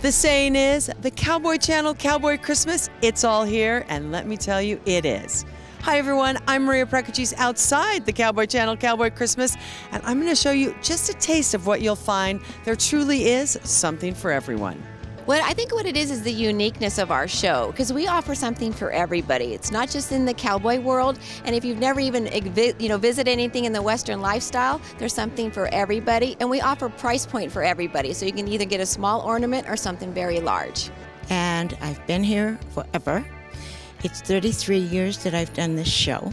The saying is the Cowboy Channel Cowboy Christmas, it's all here, and let me tell you, it is. Hi everyone, I'm Maria Prekicis outside the Cowboy Channel Cowboy Christmas, and I'm going to show you just a taste of what you'll find. There truly is something for everyone. What I think what it is is the uniqueness of our show because we offer something for everybody. It's not just in the cowboy world, and if you've never even you know visited anything in the Western lifestyle, there's something for everybody, and we offer price point for everybody. So you can either get a small ornament or something very large. And I've been here forever. It's 33 years that I've done this show,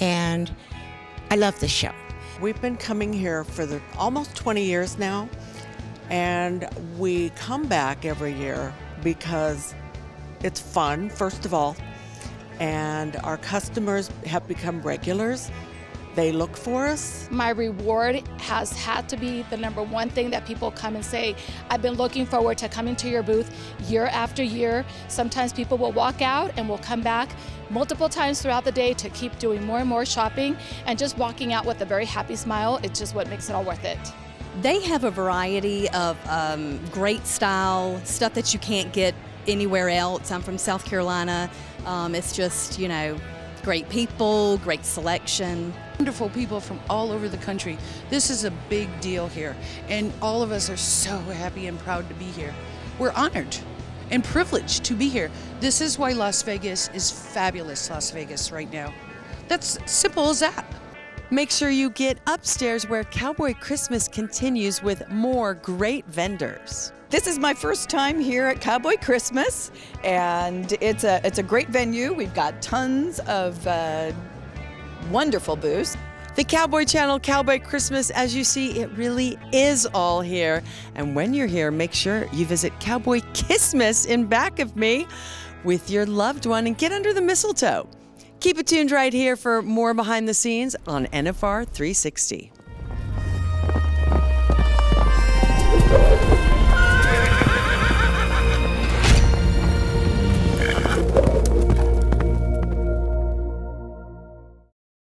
and I love the show. We've been coming here for the, almost 20 years now. And we come back every year because it's fun, first of all, and our customers have become regulars. They look for us. My reward has had to be the number one thing that people come and say, I've been looking forward to coming to your booth year after year. Sometimes people will walk out and will come back multiple times throughout the day to keep doing more and more shopping and just walking out with a very happy smile. It's just what makes it all worth it. They have a variety of um, great style stuff that you can't get anywhere else. I'm from South Carolina. Um, it's just, you know, great people, great selection. Wonderful people from all over the country. This is a big deal here, and all of us are so happy and proud to be here. We're honored and privileged to be here. This is why Las Vegas is fabulous, Las Vegas, right now. That's simple as that. Make sure you get upstairs where Cowboy Christmas continues with more great vendors. This is my first time here at Cowboy Christmas, and it's a it's a great venue. We've got tons of uh, wonderful booths. The Cowboy Channel Cowboy Christmas, as you see, it really is all here. And when you're here, make sure you visit Cowboy Kissmas in back of me with your loved one and get under the mistletoe. Keep it tuned right here for more behind the scenes on NFR 360.